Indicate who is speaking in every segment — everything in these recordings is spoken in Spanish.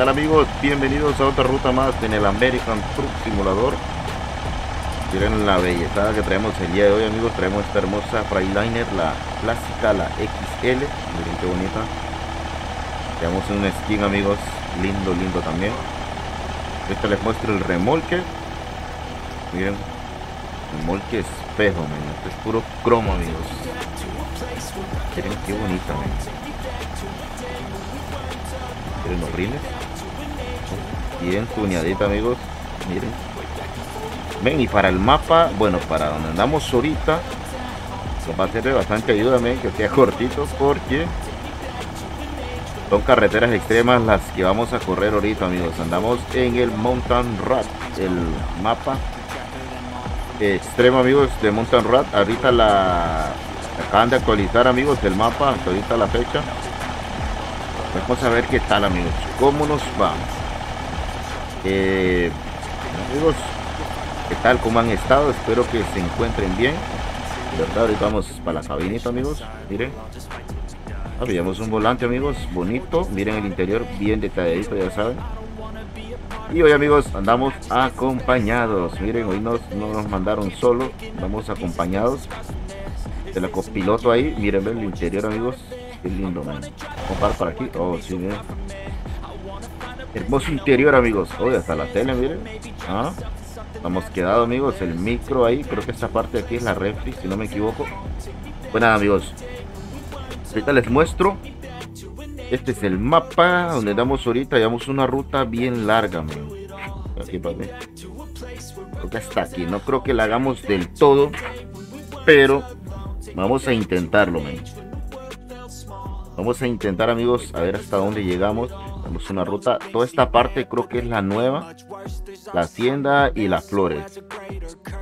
Speaker 1: tal amigos? Bienvenidos a otra ruta más en el American Truck Simulador. Miren la belleza que traemos el día de hoy amigos. Traemos esta hermosa Freiliner, la clásica, la XL. Miren qué bonita. Tenemos un skin amigos. Lindo, lindo también. Esta les muestro el remolque. Miren. Remolque espejo, Esto es puro cromo amigos. Miren qué bonita, Miren los rines. Bien tuneadita, amigos. Miren. Ven, y para el mapa, bueno, para donde andamos ahorita, nos va a ser bastante ayuda, que sea cortito, porque son carreteras extremas las que vamos a correr ahorita, amigos. Andamos en el Mountain Rat, el mapa extremo, amigos, de Mountain Rat. Ahorita la acaban de actualizar, amigos, el mapa, ahorita la fecha. Vamos a ver qué tal amigos. ¿Cómo nos va? Eh, amigos, ¿qué tal? ¿Cómo han estado? Espero que se encuentren bien. verdad, ahorita vamos para la cabinita amigos. Miren. Habíamos un volante amigos, bonito. Miren el interior, bien detalladito, ya saben. Y hoy amigos andamos acompañados. Miren, hoy no nos mandaron solo, vamos acompañados de la copiloto ahí. Miren el interior amigos. Qué lindo, man. Para aquí. Oh, sí, miren. Hermoso interior, amigos. Oye, hasta la tele, miren. ¿Ah? Estamos quedado, amigos. El micro ahí. Creo que esta parte de aquí es la refri, si no me equivoco. Pues amigos. Ahorita les muestro. Este es el mapa donde damos ahorita. Llevamos una ruta bien larga, man. Aquí, papi. Creo que hasta aquí. No creo que la hagamos del todo. Pero vamos a intentarlo, man. Vamos a intentar, amigos, a ver hasta dónde llegamos. Tenemos una ruta. Toda esta parte creo que es la nueva. La hacienda y las flores.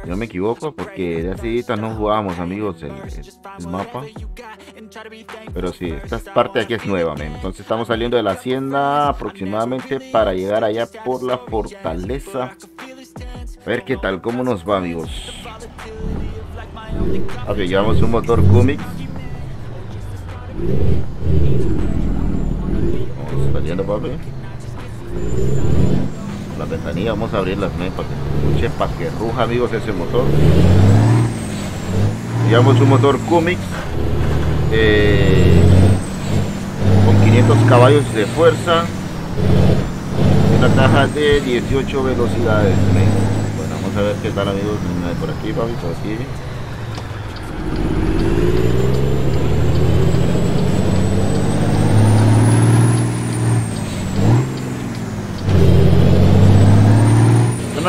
Speaker 1: No me equivoco, porque de hace no jugábamos, amigos, el, mapa. Pero sí, esta parte aquí es nueva, Entonces estamos saliendo de la hacienda aproximadamente para llegar allá por la fortaleza. A ver qué tal, cómo nos va, amigos. Ok, llevamos un motor Cummins Papi. La ventanilla, vamos a abrirlas, ¿no? para que escuche, para que ruja, amigos, ese motor. Llevamos un motor Cummins eh, con 500 caballos de fuerza. Una caja de 18 velocidades. Bueno, vamos a ver qué tal, amigos. Por aquí, papi, por aquí.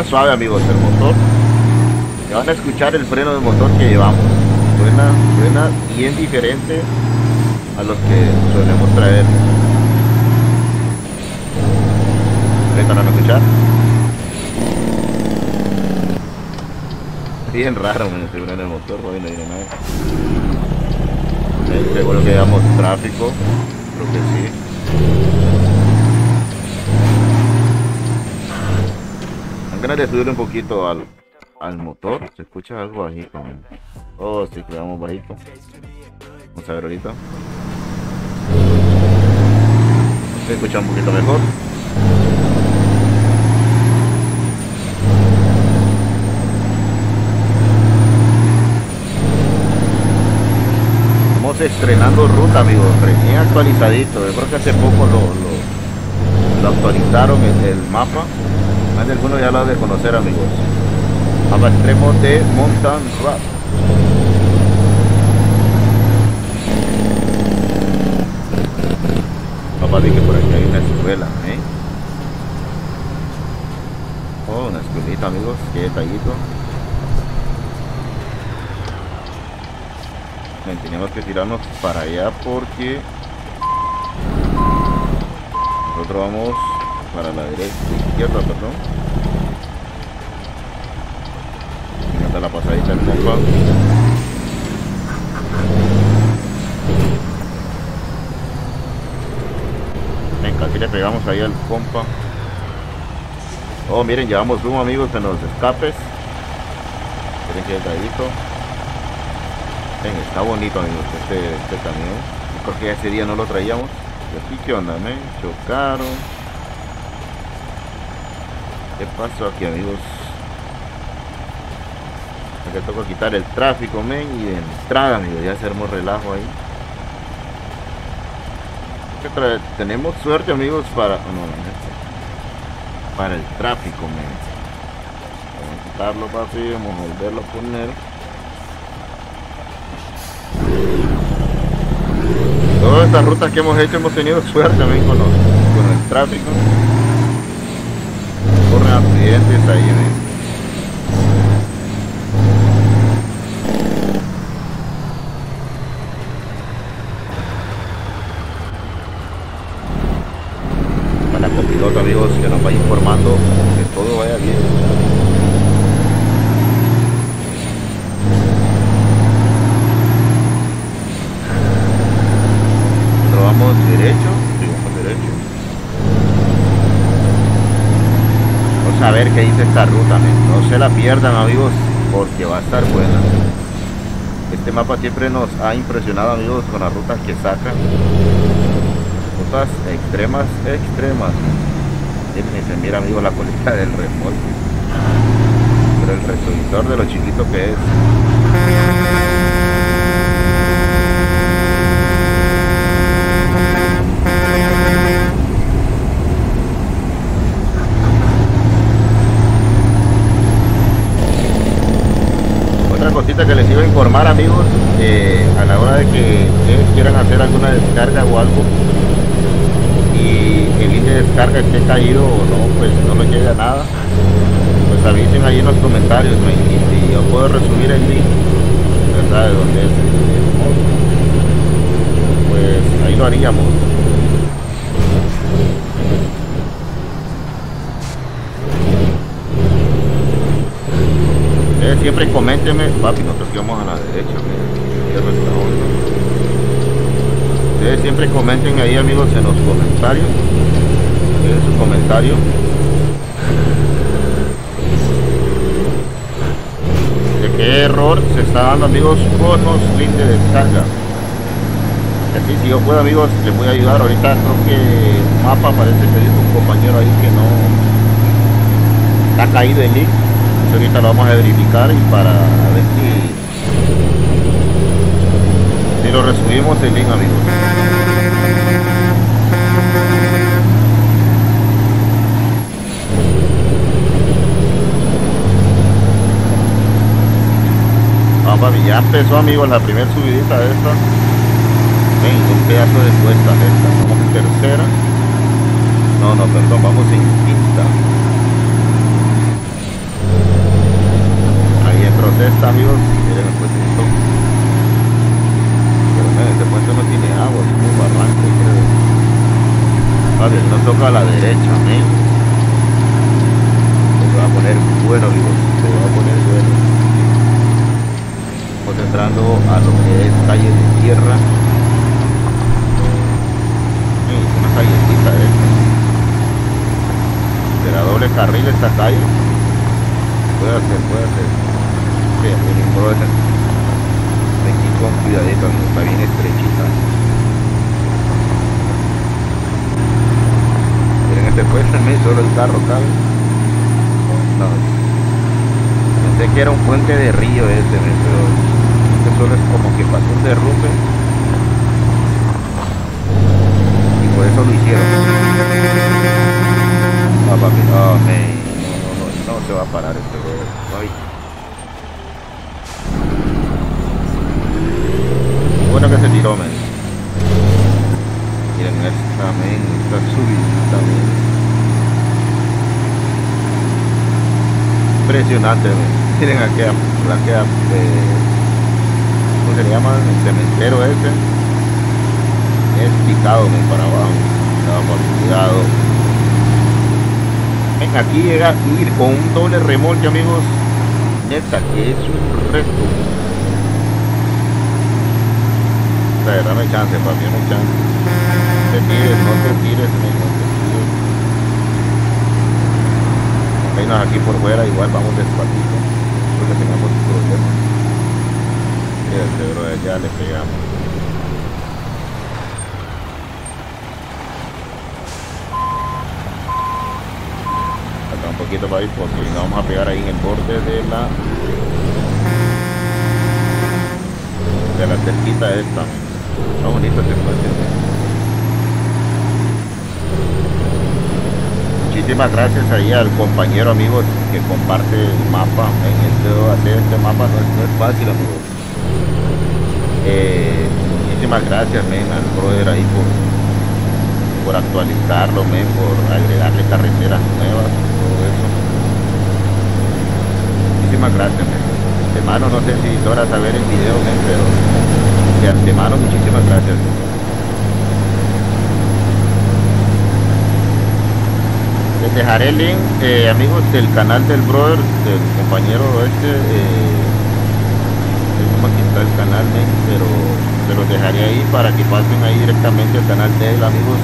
Speaker 1: Suave amigos el motor. Ya van a escuchar el freno de motor que llevamos. Suena, suena bien diferente a los que solemos traer. ¿Están a escuchar? bien raro me freno el motor no viene nada. Seguro que llevamos tráfico creo que sí ganas de subir un poquito al, al motor. Se escucha algo bajito. Oh, sí, quedamos bajito. Vamos a ver ahorita. Se escucha un poquito mejor. Estamos estrenando ruta, amigos. Recién actualizadito. Yo creo que hace poco lo, lo, actualizaron el mapa. De algunos ya lo de conocer amigos. A extremo de Mountain Rap. Papá dije por aquí hay una escuela, ¿eh? Oh, una escuelita amigos, qué detallito. Teníamos que tirarnos para allá porque nosotros vamos para la derecha, izquierda, perdón. Fíjate la pasadita del compa. Venga, aquí le pegamos ahí al compa. Oh, miren, llevamos un amigos en los escapes. Miren que detallito. Ven, está bonito amigos este, este camión. Creo que ese día no lo traíamos. Y aquí qué onda, me chocaron. ¿Qué pasó aquí, amigos? Aquí toca quitar el tráfico, men, y de entrada, amigos, ya armó relajo ahí. Tenemos suerte, amigos, para... para el tráfico, men. Vamos a quitarlo, papi, vamos a volverlo a poner. Todas estas rutas que hemos hecho hemos tenido suerte también con, con el tráfico accidentes ahí, ¿ven? Para la copiloto, amigos, que nos vaya informando que todo vaya bien. vamos derecho, vamos derecho. A ver qué dice esta ruta, no se la pierdan amigos, porque va a estar buena. Este mapa siempre nos ha impresionado amigos con las rutas que sacan. Rutas extremas, extremas. se mira amigos la colita del remolque. Pero el retrovisor de lo chiquito que es. Que les iba a informar amigos eh, a la hora de que ustedes quieran hacer alguna descarga o algo y el link de descarga esté caído o no pues no lo llega nada pues avisen ahí en los comentarios y si yo puedo resubir el link verdad de donde es pues ahí lo haríamos siempre coméntenme, papi, nosotros vamos a la derecha, Ustedes siempre comenten ahí amigos en los comentarios, en su comentario. Qué error se está dando amigos con los links de descarga. Así si yo puedo amigos les voy a ayudar. Ahorita creo que mapa parece que dijo un compañero ahí que no está caído el link ahorita lo vamos a verificar y para ver si, si lo resubimos el link amigos Vamos, ya empezó amigos la primera subidita de esta. Ven, un pedazo de cuesta esta. Vamos en tercera. No no perdón vamos en quinta protesta amigos miren el puente pero miren, este puente no tiene agua es un barranco creo. No toca a la derecha ¿eh? se va a poner bueno amigos se va a poner bueno estamos entrando a lo que es calle de tierra. Una callecita esta será doble carril esta calle. Puede ser, puede ser bien, aquí con cuidadito, está bien estrechita. Miren, este fue también solo el carro, cabe. No. Pensé que era un puente de río este, pero este solo es como que pasó un derrumbe. Y por eso lo hicieron. Ah, papi. No, no, no, no se va a parar este bro. Bueno que se tiró, men. Miren esta, men, esta subida también. Impresionante, men. Miren aquí, aquí, eh, ¿cómo se le llama? El cementerio ese. Es picado, men, para abajo. Vamos, cuidado. Ven, aquí llega a ir con un doble remolque, amigos. Neta, que es un reto dame chance, papi, dame chance. Te tires, no te tires, no te tires. Aquí por fuera, igual vamos despacito. Porque tengamos problemas. Este bro, ya le pegamos. Acá un poquito para ir porque nos vamos a pegar ahí en el borde de la de la cerquita esta está bonito este espacio muchísimas gracias ahí al compañero amigo que comparte el mapa en este hacer este mapa no es, no es fácil amigos eh, muchísimas gracias men, al brother ahí por por actualizarlo men, por agregarle carreteras nuevas todo eso. Muchísimas gracias men. de mano no sé si horas a ver el video men, pero de antemano muchísimas gracias dejaré el link eh, amigos del canal del brother del compañero este eh, cómo aquí está el canal pero se los dejaré ahí para que pasen ahí directamente al canal de él amigos.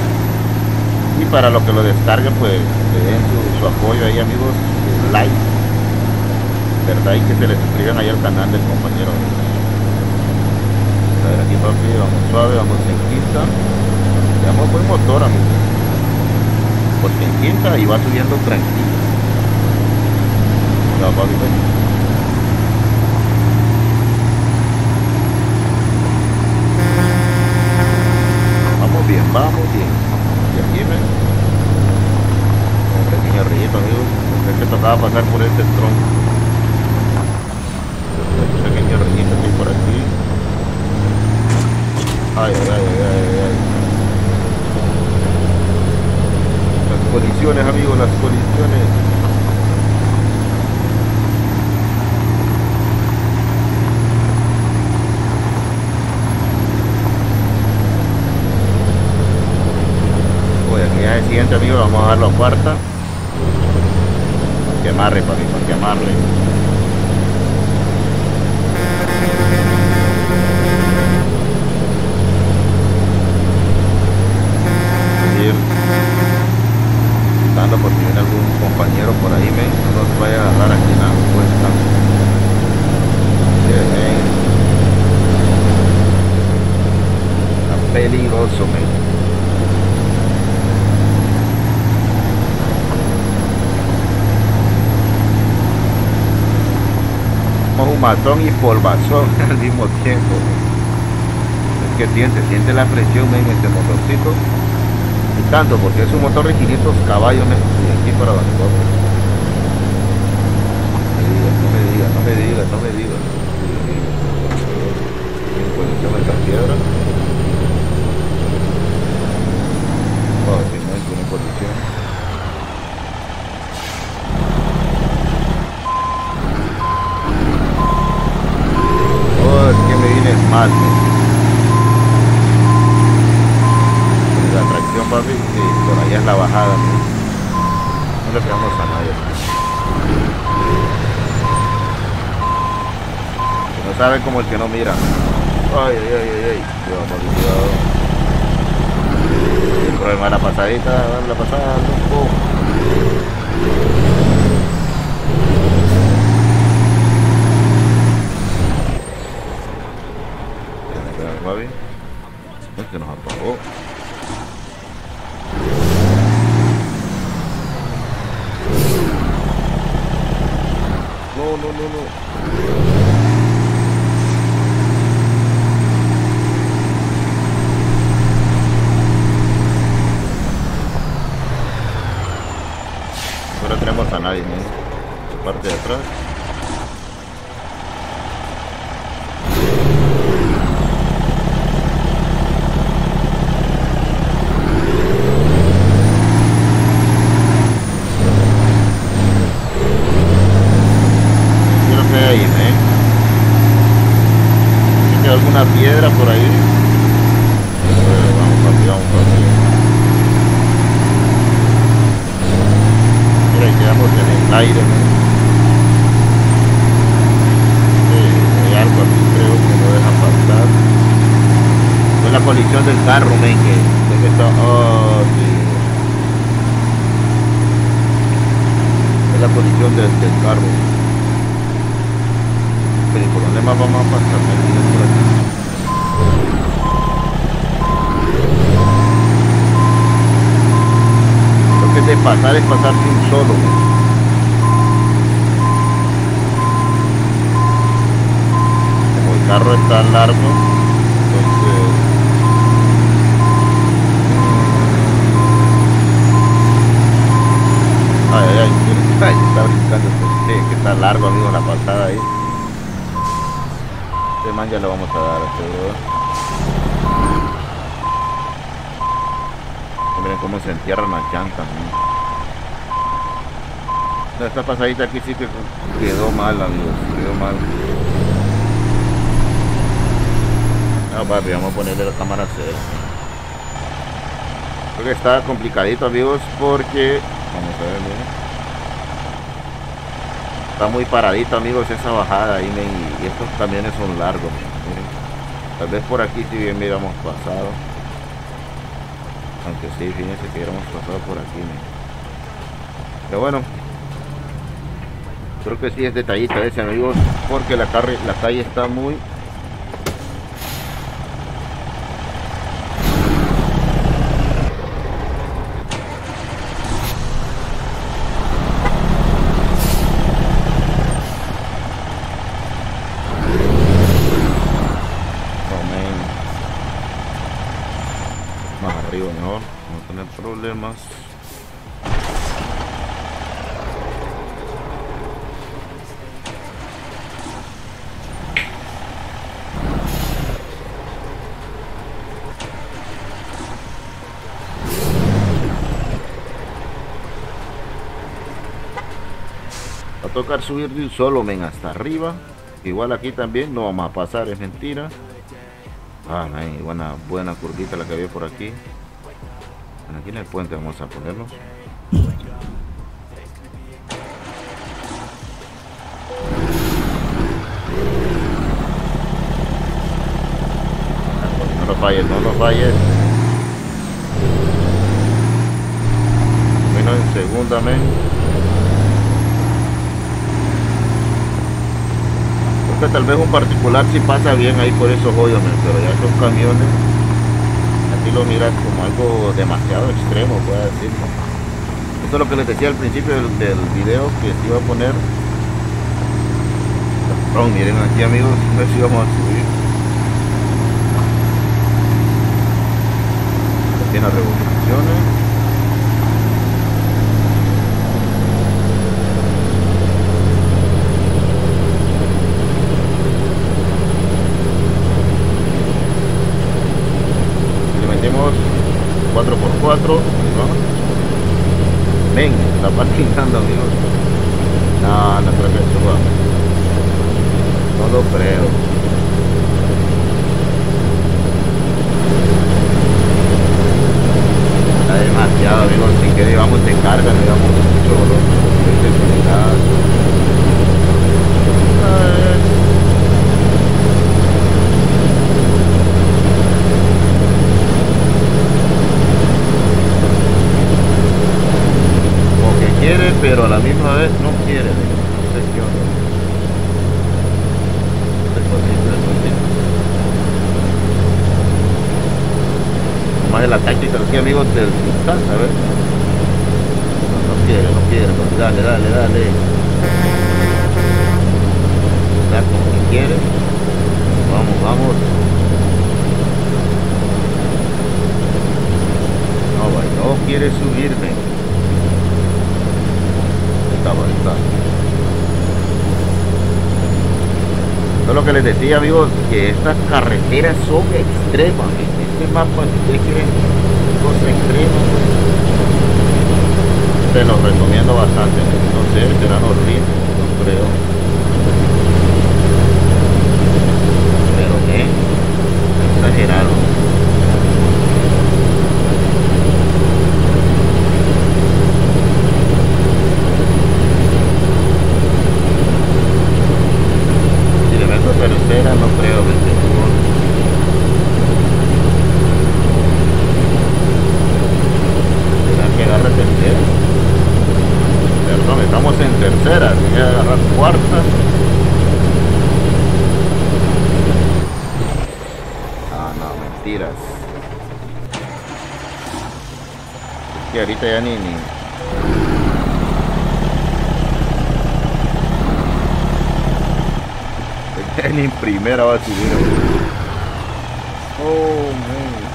Speaker 1: Y para los que lo descarguen pues le den su, su apoyo ahí amigos like verdad y que se les suscriban ahí al canal del compañero. A ver aquí papi vamos suave vamos en quinta llevamos buen motor amigos porque en quinta y va subiendo tranquilo. No, papi, vamos bien vamos bien. Y aquí ven un pequeño rito amigos es que tocaba pasar por este tronco. Un pequeño rito aquí por aquí. Ay ay ay ay las colisiones amigos las colisiones Oye, aquí ya el siguiente amigo vamos a darlo a cuarta que amarre para mí, para que amarre dando por si viene algún compañero por ahí no nos vaya a agarrar aquí en la men, está peligroso. Somos humatón y polvazón al mismo tiempo es que siente, siente la presión en este motorcito y tanto porque es un motor de 500 caballos aquí para abajo no me digas, no me digas, no me digas, no me digas. Piedra. Oh, no es. Oh, me viene mal, men. la tracción papi sí, por allá es la bajada ¿no? no le pegamos a nadie. No sabe como el que no mira. Ay ay ay ay, ay. cuidado papi cuidado. El problema de la pasadita la pasada Espérame, papi. Que nos apagó No, Como el carro está largo, entonces mm. Ay, ay, ay, está brincando este que está largo amigo la pasada ahí. Este man ya lo vamos a dar a este bro. Miren cómo se entierran las llantas. Esta pasadita aquí sí que quedó mal, amigos. Quedó mal. Ah, papi, vamos a ponerle la cámara cerca. Creo que está complicadito, amigos, porque... Vamos a ver. Está muy paradito, amigos, esa bajada ahí, y estos camiones son largos. Miren. Tal vez por aquí si bien hubiéramos pasado. Aunque sí, fíjense que hubiéramos pasado por aquí, Pero bueno, creo que sí es detallito ese amigos porque la, la calle está muy más arriba mejor. No tener problemas tocar subir de un solo men hasta arriba. Igual aquí también no vamos a pasar es mentira. Ah buena buena curvita la que había por aquí. Aquí en el puente vamos a ponerlo. No lo falles no lo falles bueno en segunda men tal vez un particular si pasa bien ahí por esos hoyos, pero ya esos camiones, aquí lo miras como algo demasiado extremo, puede decir. Esto es lo que les decía al principio del, del video que se iba a poner. Oh, miren aquí amigos, no sé si vamos a subir. Tiene revoluciones. Está patinando, amigos. No, no creo que suba. No lo creo. Está demasiado, amigos. Si que llevamos de carga, llevamos mucho, pero a la misma vez no quiere. No sé qué onda. Más de la táctica aquí amigos del distancia, a ver. No, no quiere, no quiere, no, dale, dale, dale. Ya como que quiere. Vamos, vamos. No, no quiere subirme es lo que les decía, amigos, que estas carreteras son extremas. Este mapa, si ustedes quieren cosas extremas, se los recomiendo bastante. No sé, serán horribles, no creo. Pero que exagerado. no creo que Será que agarra tercera. Perdón, estamos en tercera, voy a agarrar cuarta. Ah, no, mentiras. Es que ahorita ya ni, ni Ni en subir. Oh, man.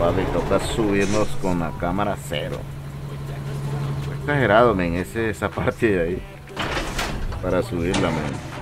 Speaker 1: Oh, toca subirnos con la cámara cero. Exagerado, men, ese, esa parte de ahí. Para subirla, men.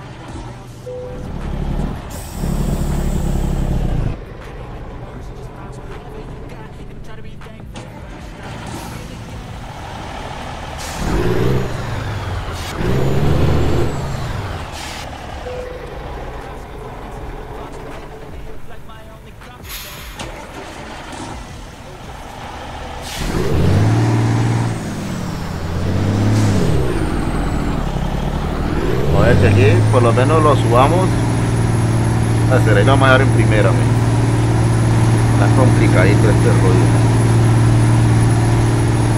Speaker 1: Por lo menos lo subamos. A hacer ahí en primera. Está complicadito este rollo.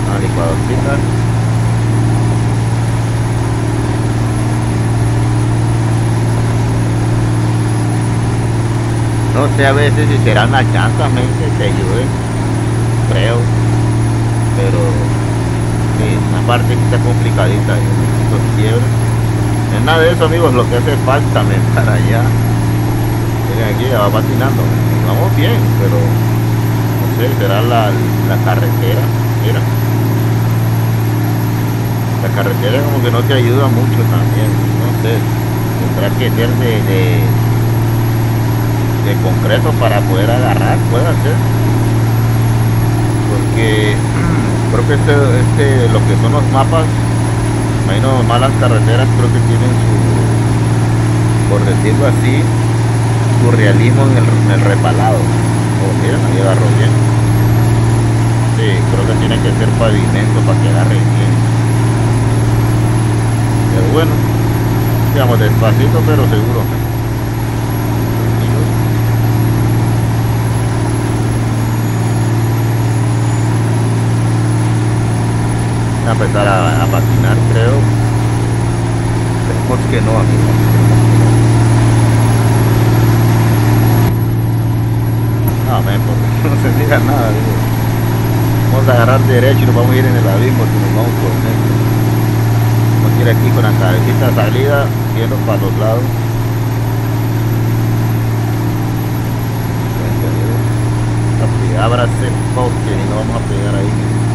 Speaker 1: Una licuadorcita. No sé a veces si serán las llantas que te ayuden. Creo. Pero sí, una parte está complicadita. Estos es nada de eso, amigos, lo que hace falta me para allá. Miren aquí, ya va patinando. Vamos bien, pero no sé, será la, la carretera. Mira. La carretera como que no te ayuda mucho también. No sé. Tendrá que ser de, de, de concreto para poder agarrar, puede ser. Porque creo que este, este, lo que son los mapas imagino malas carreteras creo que tienen su, por decirlo así, su realismo en el, repalado. Oh, miren, ahí agarró bien. Sí, creo que tiene que ser pavimento para que agarre bien. Pero bueno, digamos despacito pero seguro. A empezar a, patinar, creo. ¿Por que no, amigo. No, men, porque no se diga nada. Vamos a agarrar derecho y nos vamos a ir en el abismo si nos vamos por dentro. Vamos a ir aquí con la cabecita salida, viendo para los lados. Abra ese y no vamos a pegar ahí.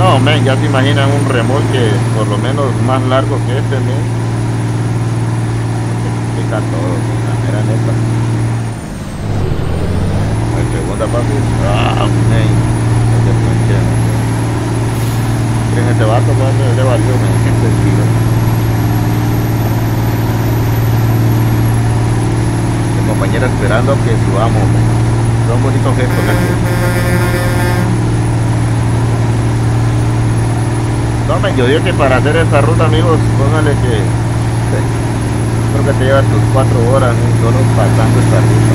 Speaker 1: No, men, ya te imaginan un remolque por lo menos más largo que este, men. Explica todo, la mera neta. La segunda papi. Ah, men. Miren este vato, pues, le valió, men, este tiro. Mi compañera esperando que subamos, men. Son bonitos gestos, men. Yo digo que para hacer esta ruta, amigos, póngale que creo que te lleva tus cuatro horas solo pasando esta ruta.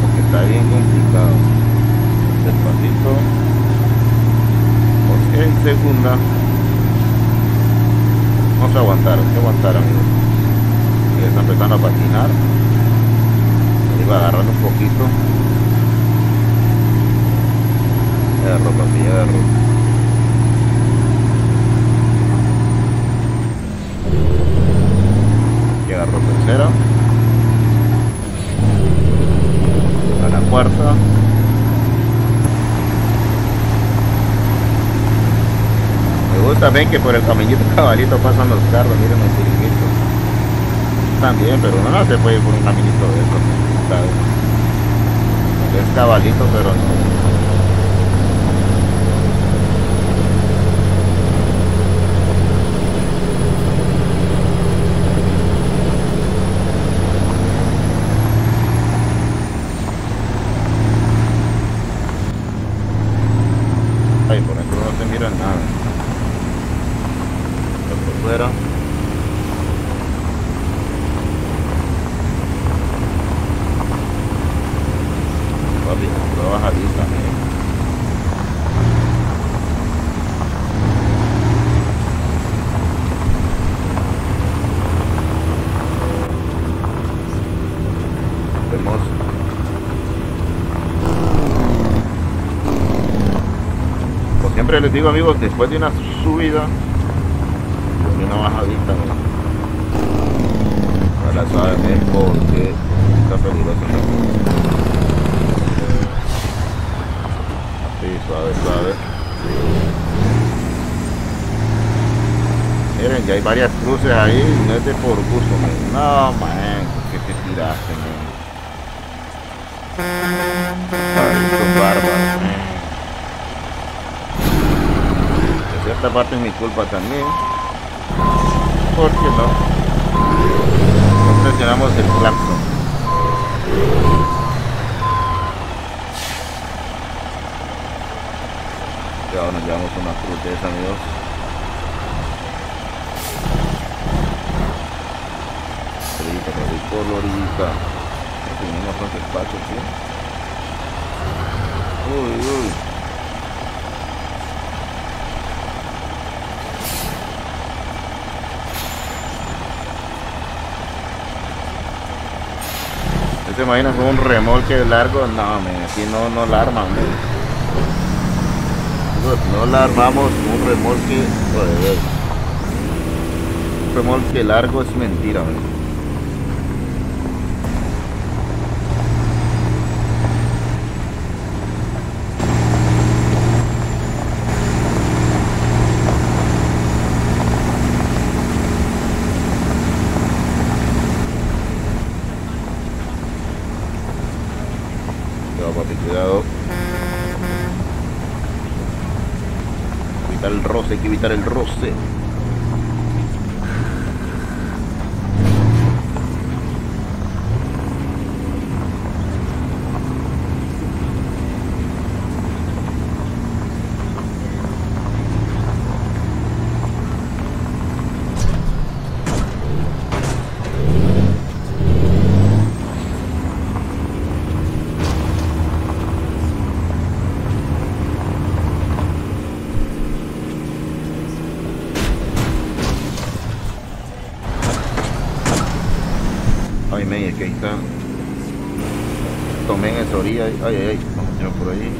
Speaker 1: Porque está bien complicado. Despacito. Porque en segunda. Vamos a aguantar, hay que aguantar, amigos. Ya está empezando a patinar. Iba agarrando un poquito. Ya ropa, ya ropa. Agarro tercera a la cuarta. Me gusta ven que por el caminito cabalito pasan los carros miren los tirimitos también pero no, no se puede ir por un caminito de eso es cabalito pero digo amigos, después de una subida, de una bajadita, ¿no? para saber porque está peligroso. Sí, suave, suave. Miren, ya hay varias cruces ahí, no es de por gusto. No, man, que te tiraste, man. Man. Esta parte es mi culpa también. ¿Por qué no? No presionamos el claxon. Ya nos llevamos una fruteza, amigos. Colorita, colorita. Tenemos bastante espacio, ¿sí? Uy, uy. ¿Te imaginas un remolque largo? No, aquí no, no la arman, No la armamos un remolque. Un remolque largo es mentira, hay que evitar el roce. Ay, ay, ay, vamos a tirar por ahí.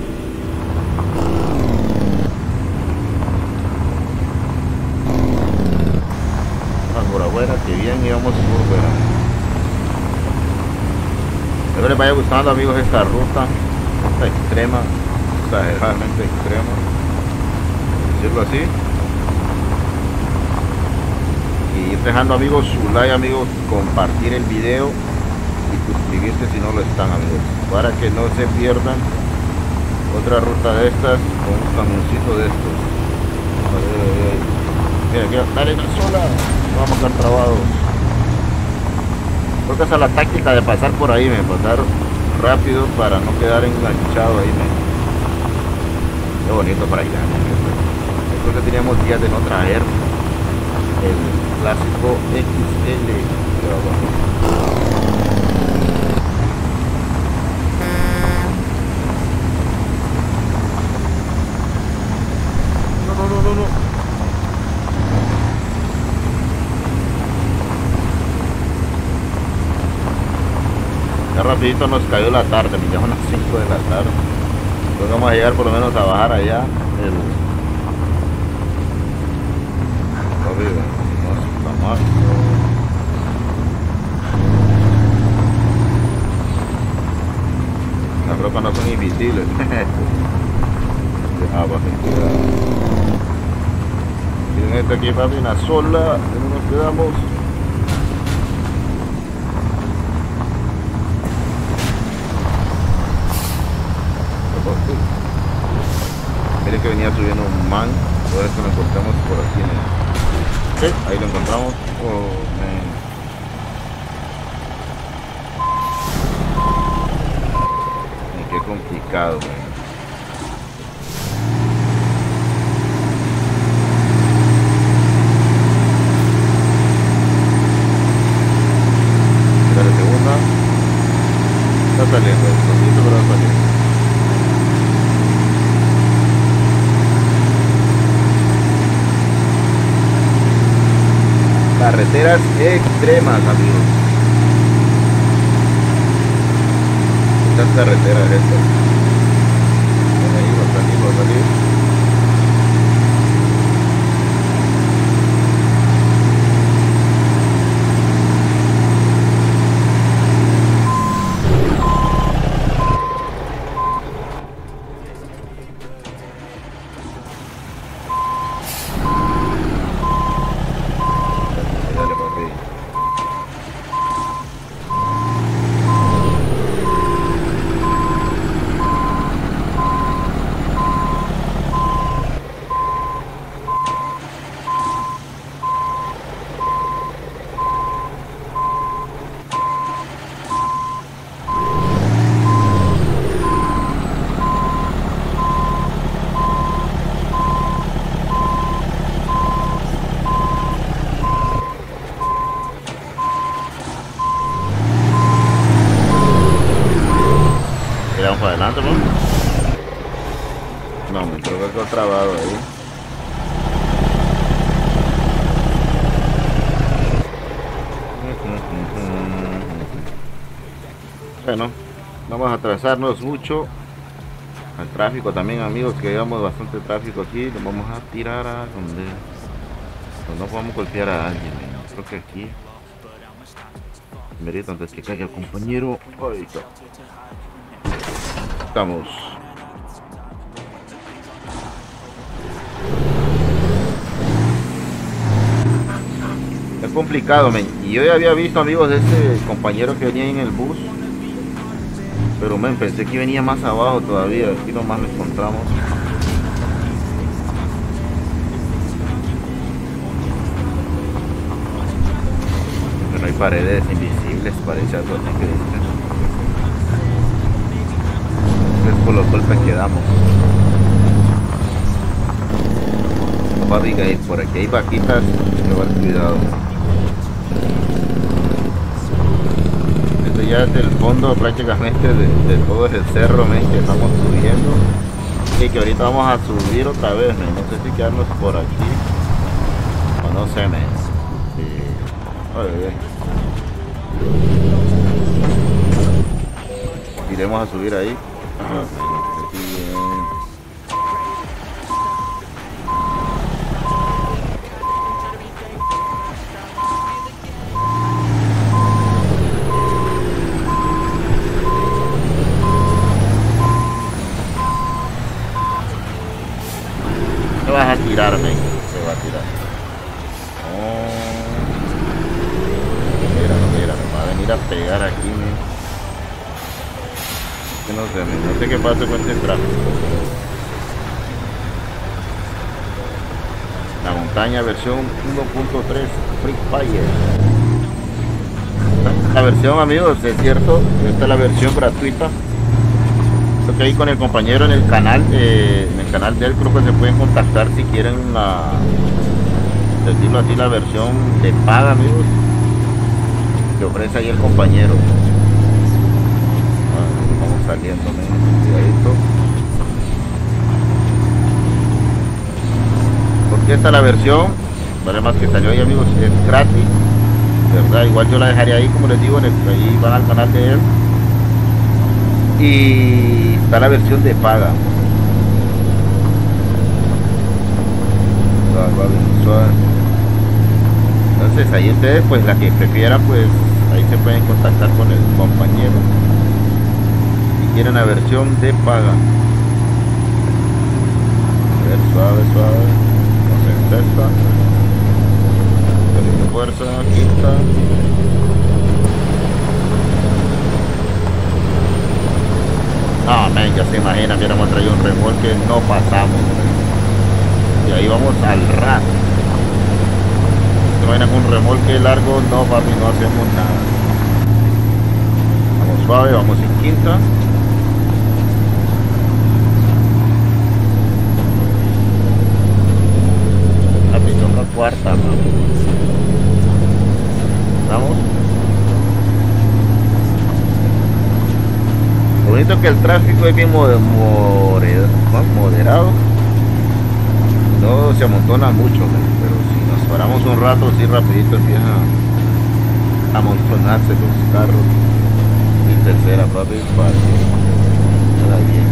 Speaker 1: Afuera, que bien íbamos por fuera. Espero les vaya gustando amigos esta ruta, esta extrema, exageradamente extrema, decirlo así. Y ir dejando amigos su like amigos, compartir el video suscribirse si no lo están amigos para que no se pierdan otra ruta de estas con un camioncito de estos mira mira dale sola vamos a estar trabados. Creo que esa es la táctica de pasar por ahí me pasar rápido para no quedar enganchado ahí me qué bonito para allá creo que teníamos días de no traer el clásico XL rapidito nos cayó la tarde, me llaman las 5 de la tarde. Entonces vamos a llegar por lo menos a bajar allá el... Vamos, Las ropas no son invisibles. ah, Miren esto aquí papi, una sola, nos quedamos que venía subiendo un man, por eso lo encontramos por aquí. ¿no? ahí lo encontramos. Oh, qué complicado, la segunda. Está saliendo, el pero está saliendo. Carreteras extremas, amigos. Estas carreteras estas. Ahí va a salir, va a salir. trabado ahí. Bueno, vamos a atrasarnos mucho al tráfico también amigos que llevamos bastante tráfico aquí. Nos vamos a tirar a donde pues no podamos golpear a alguien. Creo que aquí. Merito antes que caiga el compañero. Ahorita estamos. Es complicado men. y yo ya había visto amigos de ese compañero que venía en el bus pero men, pensé que venía más abajo todavía. Aquí nomás lo encontramos. Pero hay paredes invisibles, parece algo que. Es por los golpes que damos. ir por aquí hay vaquitas, llevar cuidado. Ya es el fondo prácticamente de, todo ese cerro que estamos subiendo. Y que ahorita vamos a subir otra vez no sé si quedarnos por aquí. O no sé men. iremos a subir ahí. Se va a tirar. Oh. Mira, mira, me va a venir a pegar aquí, Que sé qué pasa con este tráfico. La montaña versión 1.3 Free Fire. La versión amigos, es cierto, esta es la versión gratuita que ahí con el compañero en el canal, eh, en el canal de él creo que se pueden contactar si quieren decirlo así, la versión de paga, amigos, que ofrece ahí el compañero. Saliendo, cuidadito. Porque esta es la versión, vale más que salió ahí, amigos, es gratis, ¿verdad? Igual yo la dejaré ahí, como les digo, ahí van al canal de él y está la versión de paga entonces ahí ustedes pues la que prefieran pues ahí se pueden contactar con el compañero quieren la versión de paga a ver suave suave se fuerza quinta No, men, ya se imagina, hubiéramos traído un remolque, no pasamos. Y ahí vamos al rat. Se imaginan un remolque largo, no papi, no hacemos nada. Vamos suave, vamos en quinta. Cuarta, Vamos. bonito que el tráfico es bien moderado. No se amontona mucho, pero si nos paramos un rato, así rapidito empieza a amontonarse los carros. Y tercera, papi, para bien.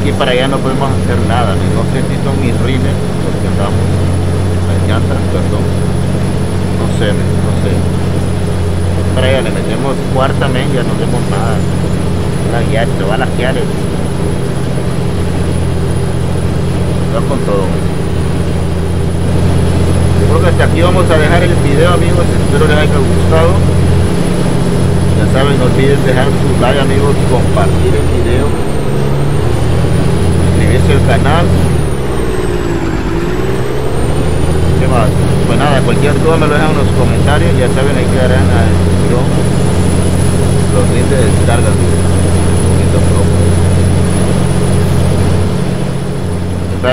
Speaker 1: Aquí para allá no podemos hacer nada. No sé si son mis rines, porque andamos las llantas, perdón. No sé, no sé. Para allá le metemos cuarta men, ya no vemos nada. La guiar, se va a las guiares. Con todo. Yo creo que hasta aquí vamos a dejar el video amigos, espero les haya gustado ya saben, no olviden dejar su like amigos, compartir el video, suscribirse al canal. ¿Qué más? Pues nada, cualquier duda me lo dejan en los comentarios, ya saben, ahí quedarán en la descripción los links de descarga.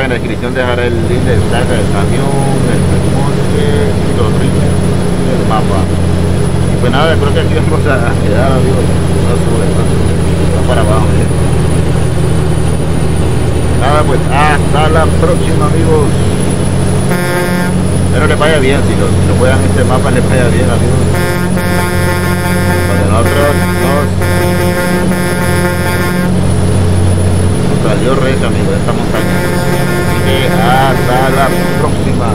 Speaker 1: en la descripción dejaré el link de descarga del camión, el monte y los ritmos del mapa pues nada, creo que aquí vamos a quedar, digo, no sube, no, para abajo. ¿eh? Nada, pues hasta la próxima, amigos. Espero les vaya bien, si lo, si lo juegan este mapa les vaya bien, amigos. Para nosotros nos, salió red, amigos, esta montaña. Así que hasta la próxima.